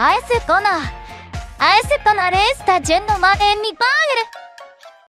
アイスコナー。アイスコナレースタジェンのマネンにバーゲル。